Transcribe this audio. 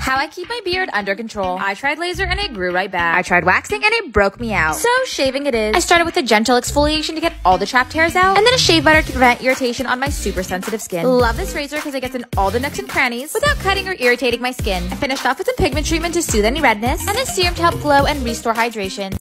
How I keep my beard mm. under control. I tried laser and it grew right back. I tried waxing and it broke me out. So shaving it is. I started with a gentle exfoliation to get all the trapped hairs out, and then a shave butter to prevent irritation on my super sensitive skin. Love this razor because it gets in all the nooks and crannies without cutting or irritating my skin. I finished off with some pigment treatment to soothe any redness, and a serum to help glow and restore hydration.